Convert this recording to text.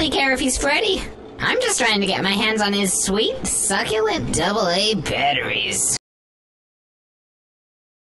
really care if he's Freddy. I'm just trying to get my hands on his sweet, succulent AA batteries.